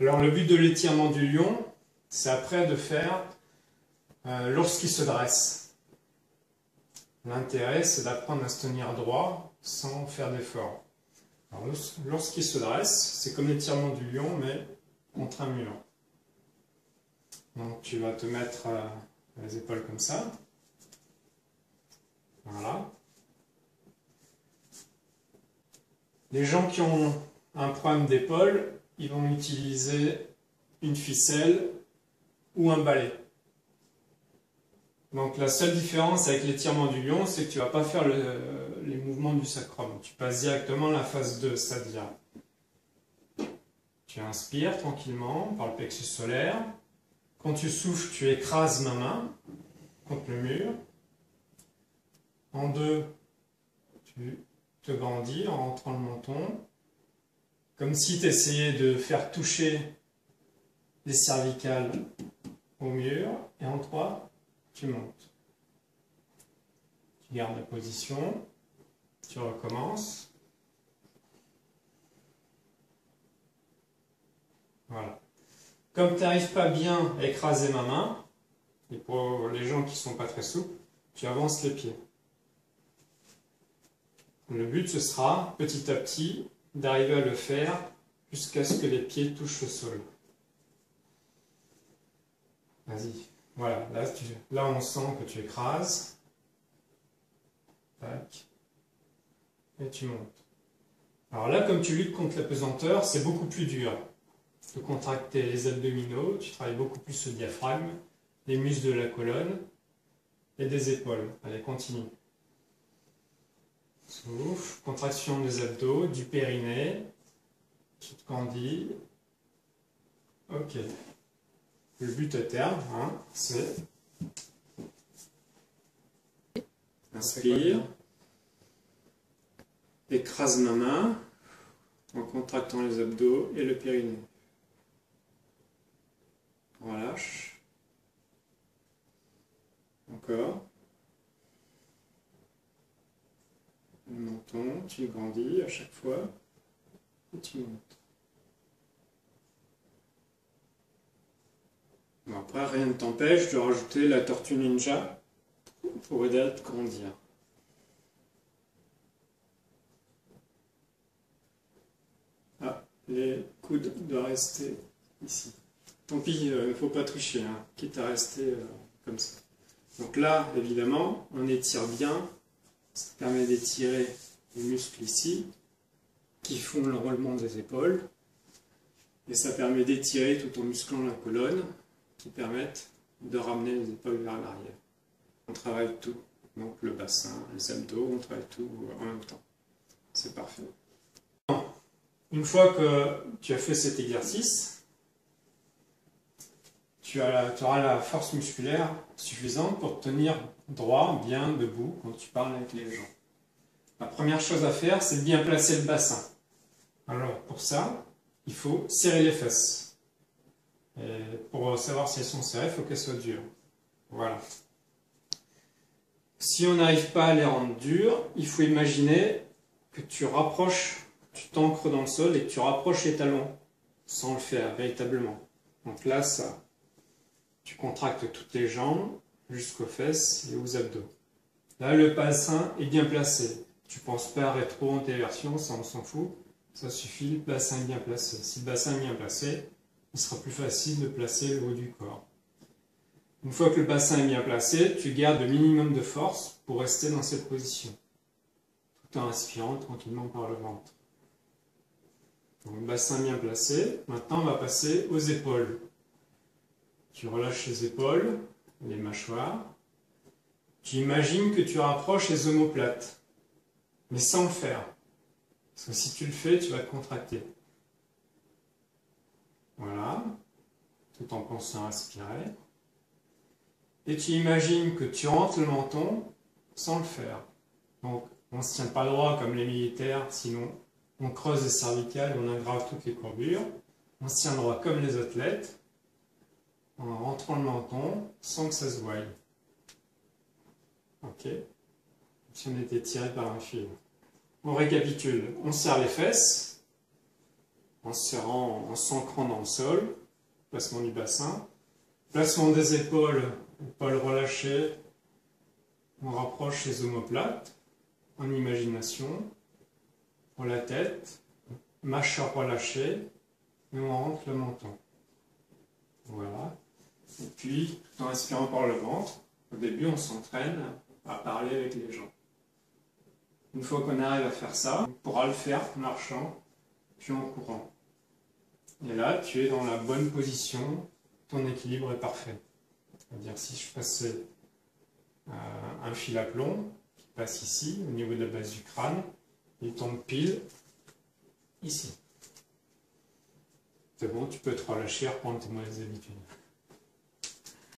Alors le but de l'étirement du lion, c'est après de faire euh, lorsqu'il se dresse. L'intérêt, c'est d'apprendre à se tenir droit sans faire d'effort. Lorsqu'il se dresse, c'est comme l'étirement du lion, mais contre un mur. Donc tu vas te mettre euh, les épaules comme ça. Voilà. Les gens qui ont un problème d'épaule, ils vont utiliser une ficelle ou un balai. Donc la seule différence avec l'étirement du lion, c'est que tu ne vas pas faire les mouvements du sacrum. Tu passes directement la phase 2, c'est-à-dire tu inspires tranquillement par le plexus solaire. Quand tu souffles, tu écrases ma main contre le mur. En deux, tu te grandis en rentrant le menton. Comme si tu essayais de faire toucher les cervicales au mur. Et en trois, tu montes. Tu gardes la position. Tu recommences. Voilà. Comme tu n'arrives pas bien à écraser ma main, et pour les gens qui ne sont pas très souples, tu avances les pieds. Le but, ce sera, petit à petit, d'arriver à le faire jusqu'à ce que les pieds touchent le sol. Vas-y. Voilà, là, on sent que tu écrases. Tac. Et tu montes. Alors là, comme tu luttes contre la pesanteur, c'est beaucoup plus dur de contracter les abdominaux. Tu travailles beaucoup plus le diaphragme, les muscles de la colonne et des épaules. Allez, continue. Souffle, contraction des abdos, du périnée. Tu te candis. Ok. Le but à terme, hein, c'est inspire, écrase ma main en contractant les abdos et le périnée. Relâche. Encore. Le menton, tu grandis à chaque fois et tu montes. après, rien ne t'empêche de rajouter la tortue ninja pour aider à te grandir. Ah, les coudes doivent rester ici. Tant pis, il euh, ne faut pas tricher, hein, quitte à rester euh, comme ça. Donc là, évidemment, on étire bien. Ça permet d'étirer les muscles ici, qui font le roulement des épaules. Et ça permet d'étirer tout en musclant la colonne qui permettent de ramener les épaules vers l'arrière. On travaille tout, donc le bassin, les abdos, on travaille tout en même temps. C'est parfait. Une fois que tu as fait cet exercice, tu, auras la force musculaire suffisante pour tenir droit, bien debout quand tu parles avec les gens. Première chose à faire, c'est de bien placer le bassin. Alors pour ça, il faut serrer les fesses pour savoir si elles sont serrées, il faut qu'elles soient dures. Voilà. Si on n'arrive pas à les rendre dures, il faut imaginer que tu rapproches, tu t'ancres dans le sol et que tu rapproches les talons sans le faire véritablement. Donc là, ça, tu contractes toutes les jambes jusqu'aux fesses et aux abdos. Là, le bassin est bien placé. Tu penses pas à rétro-antéversion, ça on s'en fout. Ça suffit, le bassin bien placé. Si le bassin est bien placé, il sera plus facile de placer le haut du corps. Une fois que le bassin est bien placé, tu gardes le minimum de force pour rester dans cette position, tout en inspirant tranquillement par le ventre. Donc, bassin bien placé. Maintenant, on va passer aux épaules. Tu relâches les épaules, les mâchoires. Tu imagines que tu rapproches les omoplates, mais sans le faire. Parce que si tu le fais, tu vas te contracter. Voilà, tout en pensant à aspirer. Et tu imagines que tu rentres le menton sans le faire. Donc, on ne se tient pas droit comme les militaires, sinon on creuse les cervicales, on aggrave toutes les courbures. On se tient droit comme les athlètes, en rentrant le menton sans que ça se voie. Ok Si on était tiré par un fil. On récapitule. On serre les fesses. en serrant, s'ancrant dans le sol, placement du bassin, placement des épaules, pas le relâcher, on rapproche les omoplates en imagination, pour la tête, mâchoire relâchée, et on rentre le menton. Voilà. Et puis, tout en inspirant par le ventre, au début, on s'entraîne à parler avec les gens. Une fois qu'on arrive à faire ça, on pourra le faire en marchant, puis en courant. Et là, tu es dans la bonne position, ton équilibre est parfait. C'est-à-dire si je passais euh, un fil à plomb qui passe ici, au niveau de la base du crâne, il tombe pile ici. C'est bon, tu peux te relâcher, reprendre tes mauvaises habitudes.